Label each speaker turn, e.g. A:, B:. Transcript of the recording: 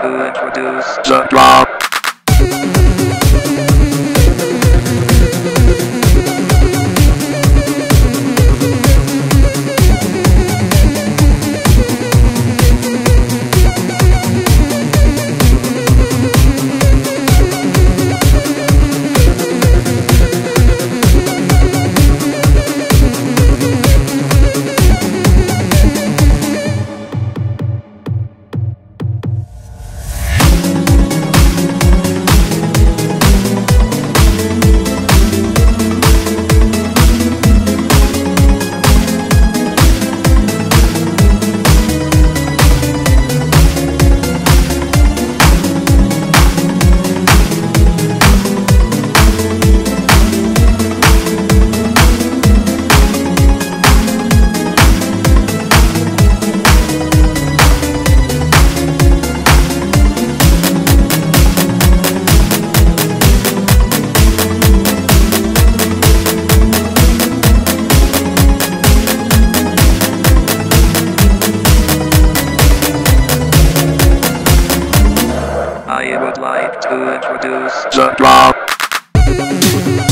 A: To introduce
B: The drop.
A: to introduce
B: the drop.